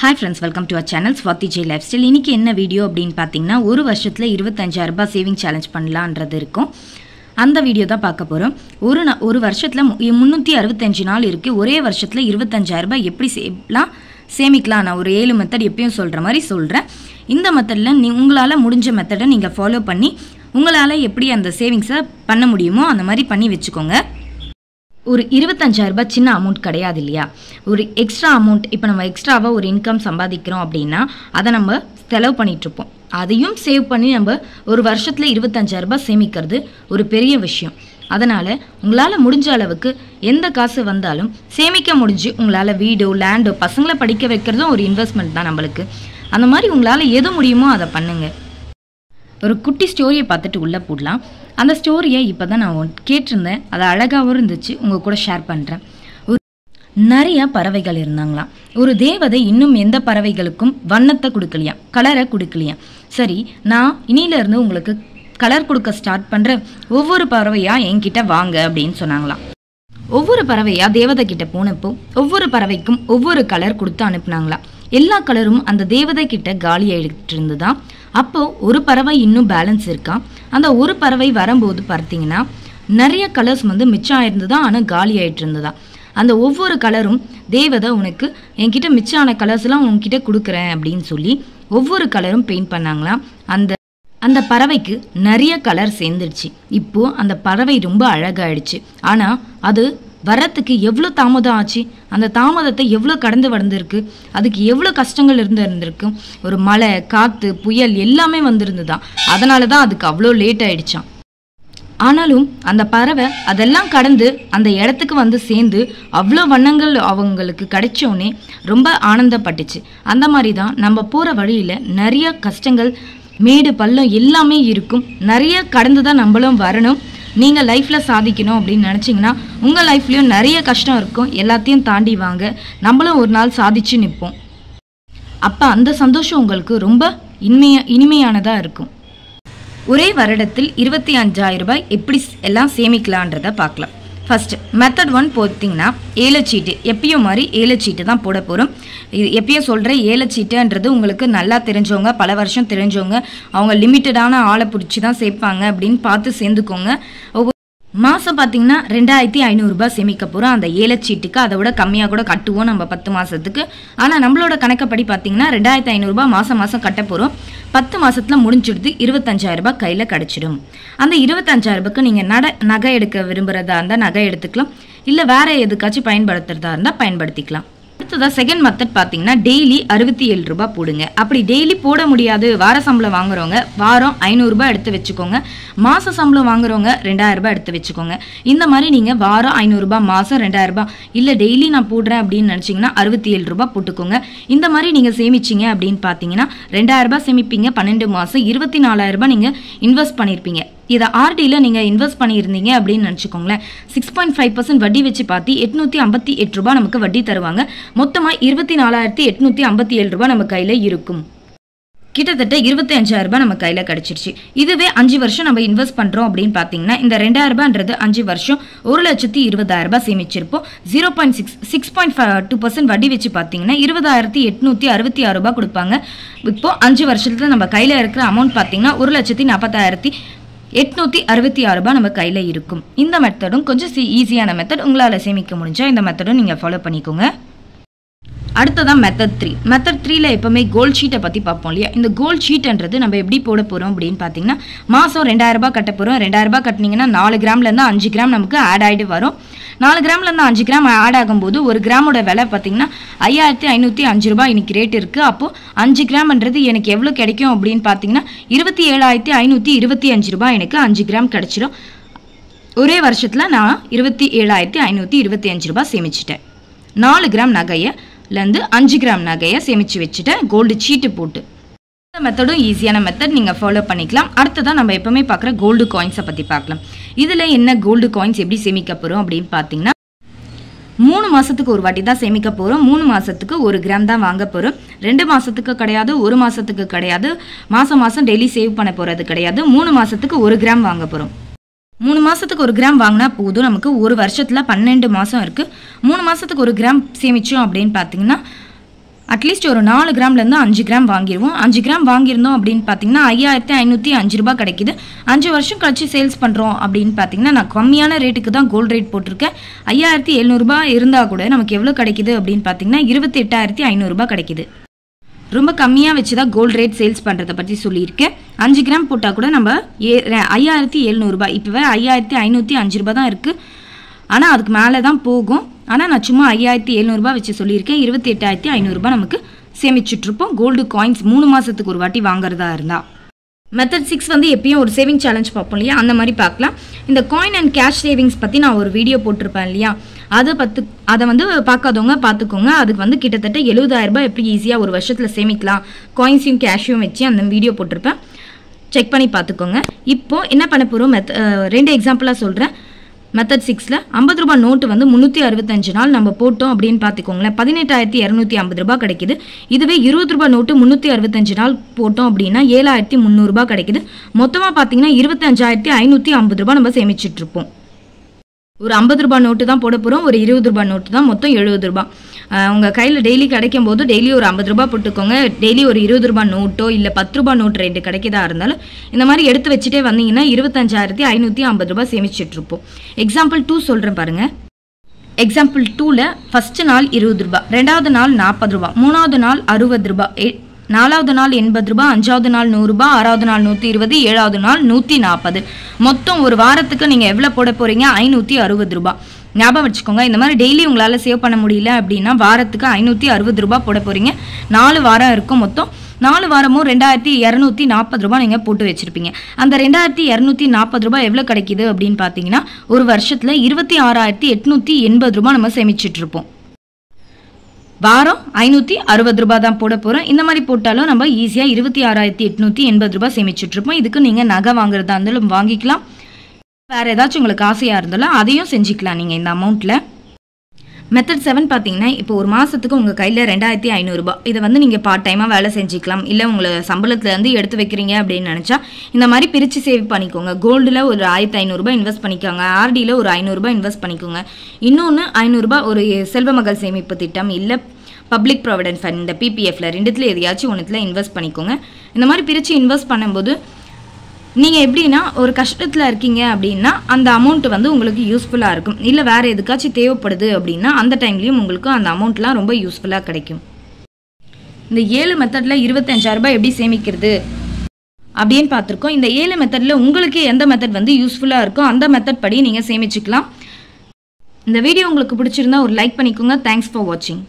Hi friends welcome to our channel Swathi J lifestyle இன்றைக்கி என்ன video அப்படின்னு பார்த்தீங்கன்னா ஒரு வருஷத்தில் இருபத்தஞ்சாயிரம் ரூபாய் சேவிங் சேலஞ்ச் பண்ணலான்றது இருக்கும். அந்த வீடியோ தான் பார்க்க போகிறோம் ஒரு நா ஒரு வருஷத்தில் முந்நூற்றி அறுபத்தஞ்சு நாள் இருக்குது ஒரே வருஷத்தில் இருபத்தஞ்சாயிரம் ரூபாய் எப்படி சேவலாம் சேமிக்கலாம்? நான் ஒரு ஏழு மெத்தட் எப்பயும் சொல்கிற மாதிரி சொல்கிறேன் இந்த மெத்தடில் நீ உங்களால் முடிஞ்ச மெத்தடை நீங்கள் ஃபாலோ பண்ணி உங்களால் எப்படி அந்த சேவிங்ஸை பண்ண முடியுமோ அந்த மாதிரி பண்ணி வச்சுக்கோங்க. ஒரு இருபத்தஞ்சாயிரம் ரூபாய் சின்ன அமௌண்ட் கிடையாது இல்லையா? ஒரு எக்ஸ்ட்ரா அமௌண்ட் இப்போ நம்ம எக்ஸ்ட்ராவாக ஒரு இன்கம் சம்பாதிக்கிறோம் அப்படின்னா அதை நம்ம செலவு பண்ணிகிட்ருப்போம் அதையும் சேவ் பண்ணி நம்ம ஒரு வருஷத்தில் இருபத்தஞ்சாயிரரூபா சேமிக்கிறது ஒரு பெரிய விஷயம். அதனால் உங்களால் முடிஞ்ச அளவுக்கு எந்த காசு வந்தாலும் சேமிக்க முடிஞ்சு உங்களால் வீடோ லேண்டோ பசங்களை படிக்க வைக்கிறதும் ஒரு இன்வெஸ்ட்மெண்ட் தான் நம்மளுக்கு. அந்த மாதிரி உங்களால் எது முடியுமோ அதை பண்ணுங்கள் ஒரு குட்டி ஸ்டோரியை பார்த்துட்டு உள்ளே போடலாம். அந்த ஸ்டோரியை இப்போ தான் நான் ஒன்- கேட்டிருந்தேன். அது அழகாகவும் இருந்துச்சு. உங்கள் கூட ஷேர் பண்ணுறேன் நிறைய பறவைகள் இருந்தாங்களாம். ஒரு தேவதை இன்னும் எந்த பறவைகளுக்கும் வண்ணத்தை கொடுக்கலையாம் கலரை கொடுக்கலையாம் சரி நான் இனியில இருந்து உங்களுக்கு கலர் கொடுக்க ஸ்டார்ட் பண்ணுறேன் ஒவ்வொரு பறவையாக என்கிட்ட வாங்க அப்படின்னு சொன்னாங்களாம். ஒவ்வொரு பறவையாக தேவதை கிட்ட போனப்போ ஒவ்வொரு பறவைக்கும் ஒவ்வொரு கலர் கொடுத்து அனுப்புனாங்களாம். எல்லா கலரும் அந்த தேவதை கிட்ட காலி இருந்ததா? இருந்துதான் அப்போ ஒரு பறவை இன்னும் பேலன்ஸ் இருக்கான் அந்த ஒரு பறவை வரும்போது பார்த்தீங்கன்னா நிறைய கலர்ஸ் வந்து மிச்சம் ஆயிருந்ததா ஆனால் காலி ஆயிட்டு இருந்ததா அந்த ஒவ்வொரு கலரும் தேவதை உனக்கு என்கிட்ட மிச்சமான கலர்ஸ்லாம் உன்கிட்ட கொடுக்குறேன் அப்படின்னு சொல்லி ஒவ்வொரு கலரும் பெயிண்ட் பண்ணாங்களாம். அந்த அந்த பறவைக்கு நிறைய கலர் சேர்ந்துடுச்சு இப்போது அந்த பறவை ரொம்ப அழகாயிடுச்சு. ஆனால் அது வர்றதுக்கு எவ்வளோ தாமதம் ஆச்சு? அந்த தாமதத்தை எவ்வளோ கடந்து வந்திருக்கு? அதுக்கு எவ்வளோ கஷ்டங்கள் இருந்து இருந்திருக்கு? ஒரு மழை காற்று புயல் எல்லாமே வந்திருந்துதான். அதனால தான் அதுக்கு அவ்வளோ லேட் ஆயிடுச்சான் ஆனாலும் அந்த பறவை அதெல்லாம் கடந்து அந்த இடத்துக்கு வந்து சேர்ந்து அவ்வளோ வண்ணங்கள் அவங்களுக்கு கிடைச்சோன்னே ரொம்ப ஆனந்தப்பட்டுச்சு. அந்த மாதிரி தான் நம்ம போகிற வழியில் நிறைய கஷ்டங்கள் மேடு பள்ளம் எல்லாமே இருக்கும். நிறைய கடந்து தான் நம்மளும் வரணும். நீங்கள் லைஃப்பில் சாதிக்கணும் அப்படின்னு நினச்சிங்கன்னா உங்கள் லைஃப்லேயும் நிறைய கஷ்டம் இருக்கும். எல்லாத்தையும் தாண்டி வாங்க. நம்மளும் ஒரு நாள் சாதிச்சு நிற்போம். அப்போ அந்த சந்தோஷம் உங்களுக்கு ரொம்ப இனிமையா இனிமையானதாக இருக்கும். ஒரே வருடத்தில் இருபத்தி அஞ்சாயிரம் ரூபாய் எப்படி எல்லாம் சேமிக்கலான்றதை பார்க்கலாம். ஃபஸ்ட்டு மெத்தட் ஒன் பார்த்தீங்கன்னா ஏலச்சீட்டு எப்பயும் மாதிரி ஏலச்சீட்டு தான் போட போகிறோம் இது எப்பயும் சொல்கிற ஏலச்சீட்டுன்றது உங்களுக்கு நல்லா தெரிஞ்சவங்க பல வருஷம் தெரிஞ்சவங்க அவங்க லிமிட்டடான ஆளை பிடிச்சி தான் சேர்ப்பாங்க அப்படின்னு பார்த்து சேர்ந்துக்கோங்க. ஒவ்வொரு மாதம் பார்த்தீங்கன்னா ரெண்டாயிரத்தி ஐநூறுரூபா சேமிக்க போகிறோம் அந்த ஏலச்சீட்டுக்கு அதை விட கம்மியாக கூட கட்டுவோம் நம்ம பத்து மாதத்துக்கு ஆனால் நம்மளோட கணக்கப்படி பார்த்தீங்கன்னா ரெண்டாயிரத்தி ஐநூறுரூபா மாதம் மாதம் கட்ட போகிறோம் பத்து மாதத்தில் முடிஞ்சிடுது இருபத்தஞ்சாயிரம் ரூபாய் கையில் கிடச்சிடும். அந்த இருபத்தஞ்சாயிரரூபாக்கு நீங்கள் நட நகை எடுக்க விரும்புகிறதா இருந்தால் நகை எடுத்துக்கலாம். இல்லை வேறு எதுக்காச்சும் பயன்படுத்துறதா இருந்தால் பயன்படுத்திக்கலாம். அடுத்ததாக செகண்ட் மெத்தட் பார்த்தீங்கன்னா டெய்லி அறுபத்தி ஏழு ரூபாய் போடுங்க. அப்படி டெய்லி போட முடியாது. வார சம்பளம் வாங்குறவங்க வாரம் ஐநூறுரூபா எடுத்து வச்சுக்கோங்க. மாத சம்பளம் வாங்குறவங்க ரெண்டாயிரரூபா எடுத்து வச்சுக்கோங்க. இந்த மாதிரி நீங்கள் வாரம் ஐநூறுரூபா மாதம் ரெண்டாயிரரூபா இல்லை டெய்லி நான் போடுறேன் அப்படின்னு நினச்சிங்கன்னா அறுபத்தி ஏழு ரூபாய் போட்டுக்கோங்க. இந்த மாதிரி நீங்கள் சேமிச்சிங்க அப்படின்னு பார்த்தீங்கன்னா ரெண்டாயிரம் ரூபாய் சேமிப்பீங்க. பன்னெண்டு மாதம் இருபத்தி நாலாயிரரூபா நீங்கள் இன்வெஸ்ட் பண்ணியிருப்பீங்க இதை ஆர்டியில் நீங்கள் இன்வெஸ்ட் பண்ணியிருந்தீங்க அப்படின்னு நினச்சிக்கோங்களேன். சிக்ஸ் பாயிண்ட் ஃபைவ் பர்சன்ட் வட்டி வச்சு பார்த்து எட்நூற்றி ஐம்பத்தி எட்டு ரூபா நமக்கு வட்டி தருவாங்க. மொத்தமாக இருபத்தி நாலாயிரத்தி எட்நூற்றி ஐம்பத்தி ஏழு ரூபாய் நம்ம கையில் இருக்கும். கிட்டத்தட்ட இருபத்தி அஞ்சாயிரம் ரூபாய் நம்ம கையில் கிடச்சிருச்சு. இதுவே அஞ்சு வருஷம் நம்ம இன்வெஸ்ட் பண்ணுறோம் அப்படின்னு பார்த்தீங்கன்னா இந்த ரெண்டாயிரம் ரூபான்றது அஞ்சு வருஷம் ஒரு லட்சத்தி இருபதாயிரம் ரூபாய் சேமிச்சிருப்போம். Zero point six six point two percent வட்டி வச்சு பார்த்தீங்கன்னா இருபதாயிரத்தி எட்நூற்றி அறுபத்தி ஆறு ரூபாய் கொடுப்பாங்க. இப்போ அஞ்சு வருஷத்தில் நம்ம கையில் இருக்கிற அமௌண்ட் பார்த்தீங்கன்னா ஒரு லட்சத்தி நாற்பத்தாயிரத்தி எட்நூற்றி அறுபத்தி ஆறு ரூபாய் நம்ம கையில் இருக்கும். இந்த மெத்தடும் கொஞ்சம் சி ஈஸியான மெத்தட் உங்களால் சேமிக்க முடிஞ்சால் இந்த மெத்தடும் நீங்கள் ஃபாலோ பண்ணிக்கோங்க. அடுத்ததான் மெத்தட் த்ரீ மெத்தட் த்ரீல எப்பவுமே கோல்ட் ஷீட்டை பற்றி பார்ப்போம் இல்லையா? இந்த கோல்ட் ஷீட்ன்றது நம்ம எப்படி போட போகிறோம் அப்படின்னு பார்த்தீங்கன்னா மாதம் ரெண்டாயிரம் ரூபாய் கட்ட போகிறோம் ரெண்டாயிரம் ரூபாய் கட்டினீங்கன்னா நாலு கிராம்லேருந்து அஞ்சு கிராம் நமக்கு ஆட் ஆகிட்டு வரும். நாலு கிராம்லேருந்து அஞ்சு கிராம் ஆட் ஆகும்போது ஒரு கிராமோட விலை பார்த்தீங்கன்னா ஐயாயிரத்தி ஐநூற்றி அஞ்சு ரூபாய் இன்றைக்கி ரேட் இருக்குது அப்போது அஞ்சு கிராம்ன்றது எனக்கு எவ்வளோ கிடைக்கும் அப்படின்னு பார்த்தீங்கன்னா இருபத்தி ஏழாயிரத்தி ஐநூற்றி இருபத்தி அஞ்சு ரூபாய் எனக்கு அஞ்சு கிராம் கிடச்சிரும். ஒரே வருஷத்தில் நான் இருபத்தி ஏழாயிரத்தி ஐநூற்றி இருபத்தி அஞ்சு ரூபாய் சேமிச்சிட்டேன். நாலு கிராம் நகையை லேருந்து அஞ்சு கிராம் நகையை சேமித்து வச்சுட்டேன் கோல்டு சீட்டு போட்டு. இந்த மெத்தடும் ஈஸியான மெத்தட் நீங்கள் ஃபாலோ பண்ணிக்கலாம். அடுத்ததான் நம்ம எப்பவுமே பார்க்குற கோல்டு காயின்ஸை பற்றி பார்க்கலாம். இதில் என்ன கோல்டு காயின்ஸ் எப்படி சேமிக்க போகிறோம் அப்படின்னு பார்த்தீங்கன்னா மூணு மாதத்துக்கு ஒரு வாட்டி தான் சேமிக்க போகிறோம் மூணு மாதத்துக்கு ஒரு கிராம் தான் வாங்க போகிறோம் ரெண்டு மாதத்துக்கு கிடையாது ஒரு மாதத்துக்கு கிடையாது. மாதம் மாதம் டெய்லி சேவ் பண்ண போகிறது கிடையாது. மூணு மாதத்துக்கு ஒரு கிராம் வாங்க போகிறோம் மூணு மாதத்துக்கு ஒரு கிராம் வாங்கினா போதும். நமக்கு ஒரு வருஷத்தில் பன்னெண்டு மாதம் இருக்குது மூணு மாதத்துக்கு ஒரு கிராம் சேமித்தோம் அப்படின்னு பார்த்தீங்கன்னா அட்லீஸ்ட் ஒரு நாலு கிராம்லேருந்து அஞ்சு கிராம் வாங்கிடுவோம் அஞ்சு கிராம் வாங்கியிருந்தோம் அப்படின்னு பார்த்தீங்கன்னா ஐயாயிரத்தி ஐநூற்றி அஞ்சு ரூபாய் கிடைக்குது. அஞ்சு வருஷம் கழிச்சு சேல்ஸ் பண்ணுறோம் அப்படின்னு பார்த்தீங்கன்னா நான் கம்மியான ரேட்டுக்கு தான் கோல்டு ரேட் போட்டிருக்கேன். ஐயாயிரத்தி எழுநூறுபா இருந்தால் கூட நமக்கு எவ்வளோ கிடைக்குது அப்படின்னு பார்த்தீங்கன்னா இருபத்தி எட்டாயிரத்தி ஐநூறுரூபா கிடைக்குது. ரொம்ப கம்மியாக வச்சு தான் கோல்டு ரேட் சேல்ஸ் பண்ணுறதை பற்றி சொல்லியிருக்கேன். அஞ்சு கிராம் போட்டால் கூட நம்ம ஏ ஐயாயிரத்தி எழுநூறுபா இப்போவே ஐயாயிரத்தி ஐநூற்றி அஞ்சு ரூபா தான் இருக்குது ஆனால் அதுக்கு மேலே தான் போகும். ஆனால் நான் சும்மா ஐயாயிரத்தி எழுநூறுபா வச்சு சொல்லியிருக்கேன். இருபத்தி எட்டாயிரத்தி ஐநூறுரூபா நமக்கு சேமிச்சுட்ருப்போம். கோல்டு காயின்ஸ் மூணு மாதத்துக்கு ஒரு வாட்டி வாங்குறதா இருந்தால் மெத்தட் சிக்ஸ் வந்து எப்பயும் ஒரு சேவிங் சேலஞ்ச் பார்ப்போம் இல்லையா? அந்த மாதிரி பார்க்கலாம். இந்த காயின் அண்ட் கேஷ் சேவிங்ஸ் பற்றி நான் ஒரு வீடியோ போட்டிருப்பேன் இல்லையா? அதை பத்து அதை வந்து பார்க்காதவங்க பார்த்துக்கோங்க. அதுக்கு வந்து கிட்டத்தட்ட 70000 ரூபாய் எப்படி ஈஸியாக ஒரு வருஷத்தில் சேமிக்கலாம். காயின்ஸையும் கேஷையும் வச்சு அந்த வீடியோ போட்டிருப்பேன். செக் பண்ணி பார்த்துக்கோங்க. இப்போது என்ன பண்ண போகிறோம் மெத்த ரெண்டு எக்ஸாம்பிளாக சொல்கிறேன் மெத்தட் சிக்ஸில் ஐம்பது ரூபாய் நோட்டு வந்து முந்நூற்றி அறுபத்தஞ்சு நாள் நம்ம போட்டோம் அப்படின்னு பார்த்துக்கோங்களேன். பதினெட்டாயிரத்தி இரநூத்தி ஐம்பது ரூபாய் கிடைக்குது. இதுவே இருபது ரூபாய் நோட்டு முந்நூற்றி அறுபத்தஞ்சு நாள் போட்டோம் அப்படின்னா ஏழாயிரத்தி முந்நூறுரூபா கிடைக்குது. மொத்தமாக பார்த்தீங்கன்னா இருபத்தஞ்சாயிரத்தி ஐநூற்றி ஐம்பது ரூபாய் நம்ம சேமிச்சிட்டு இருப்போம். ஒரு ஐம்பது ரூபாய் நோட்டு தான் போட போகிறோம் ஒரு இருபது ரூபாய் நோட்டு தான் மொத்தம் எழுபது ரூபாய். உங்கள் கையில் டெய்லி கிடைக்கும் போது டெய்லி ஒரு ஐம்பது ரூபாய் போட்டுக்கோங்க. டெய்லி ஒரு இருபது ரூபாய் நோட்டோ இல்லை பத்து ரூபாய் நோட்டு ரெண்டு கிடைக்கதா இருந்தாலும் இந்த மாதிரி எடுத்து வச்சுட்டே வந்தீங்கன்னா இருபத்தஞ்சாயிரத்தி ஐநூற்றி ஐம்பது ரூபாய் சேமிச்சிட்ருப்போம் எக்ஸாம்பிள் டூ சொல்கிறேன் பாருங்கள் எக்ஸாம்பிள் டூவில் ஃபஸ்ட்டு நாள் இருபது ரூபா ரெண்டாவது நாள் நாற்பது ரூபா மூணாவது நாள் அறுபது ரூபாய் எ- நாலாவது நாள் எண்பது ரூபாய் அஞ்சாவது நாள் நூறுரூபா ஆறாவது நாள் நூற்றி இருபது ஏழாவது நாள் நூற்றி நாற்பது மொத்தம் ஒரு வாரத்துக்கு நீங்கள் எவ்வளோ போட போகிறீங்க ஐநூற்றி அறுபது ரூபா. ஞாபகம் வச்சுக்கோங்க இந்த மாதிரி டெய்லி உங்களால் சேவ் பண்ண முடியல அப்படின்னா வாரத்துக்கு ஐநூற்றி அறுபது ரூபாய் போட போகிறீங்க நாலு வாரம் இருக்கும் மொத்தம். நாலு வாரமும் ரெண்டாயிரத்தி இரநூத்தி நாற்பது ரூபா நீங்கள் போட்டு வச்சுருப்பீங்க. அந்த ரெண்டாயிரத்தி இரநூத்தி நாற்பது ரூபாய் எவ்வளோ கிடைக்குது அப்படின்னு பார்த்தீங்கன்னா ஒரு வருஷத்தில் இருபத்தி ஆறாயிரத்தி எட்நூற்றி எண்பது ரூபா நம்ம சேமிச்சிட்டு இருப்போம். வாரம் ஐநூற்றி அறுபது ரூபா தான் போட போகிறோம் இந்த மாதிரி போட்டாலும் நம்ம ஈஸியாக இருபத்தி ஆறாயிரத்தி எட்நூற்றி எண்பது ரூபாய் சேமிச்சிட்டு இருப்போம். இதுக்கு நீங்கள் நகை வாங்குறதா இருந்தாலும் வாங்கிக்கலாம். வேறு ஏதாச்சும் உங்களுக்கு ஆசையாக இருந்தாலும் அதையும் செஞ்சுக்கலாம் நீங்கள் இந்த அமௌண்ட்டில் மெத்தட் செவன் பார்த்தீங்கன்னா இப்போ ஒரு மாதத்துக்கு உங்கள் கையில் ரெண்டாயிரத்தி ஐநூறுரூபா இதை வந்து நீங்கள் பார்ட் டைமாக வேலை செஞ்சுக்கலாம். இல்லை உங்களை சம்பளத்துலேருந்து எடுத்து வைக்கிறீங்க அப்படின்னு நினச்சா இந்த மாதிரி பிரித்து சேவ் பண்ணிக்கோங்க. கோல்டில் ஒரு ஆயிரத்தி ஐநூறுரூபா இன்வெஸ்ட் பண்ணிக்கோங்க. ஆர்டியில் ஒரு ஐநூறுரூபா இன்வெஸ்ட் பண்ணிக்கோங்க. இன்னொன்று ஐநூறுரூபா ஒரு செல்வ மகள் சேமிப்பு திட்டம் இல்லை பப்ளிக் ப்ராவிடென்ட் ஃபண்ட் இந்த பிபிஎஃப்ல ரெண்டுத்தில் எதையாச்சும் ஒன்றுத்தில் இன்வெஸ்ட் பண்ணிக்கோங்க. இந்த மாதிரி பிரித்து இன்வெஸ்ட் பண்ணும்போது நீங்கள் எப்படின்னா ஒரு கஷ்டத்தில் இருக்கீங்க அப்படின்னா அந்த அமௌண்ட் வந்து உங்களுக்கு யூஸ்ஃபுல்லாக இருக்கும். இல்லை வேறு எதுக்காச்சும் தேவைப்படுது அப்படின்னா அந்த டைம்லேயும் உங்களுக்கு அந்த அமௌண்ட்லாம் ரொம்ப யூஸ்ஃபுல்லாக கிடைக்கும். இந்த ஏழு மெத்தடில் இருபத்தஞ்சாயிரரூபா எப்படி சேமிக்கிறது? அப்படின்னு பார்த்துருக்கோம். இந்த ஏழு மெத்தடில் உங்களுக்கு எந்த மெத்தட் வந்து யூஸ்ஃபுல்லாக இருக்கோ அந்த மெத்தட் படி நீங்கள் சேமிச்சுக்கலாம். இந்த வீடியோ உங்களுக்கு பிடிச்சிருந்தா ஒரு லைக் பண்ணிக்கோங்க. தேங்க்ஸ் ஃபார் வாட்சிங்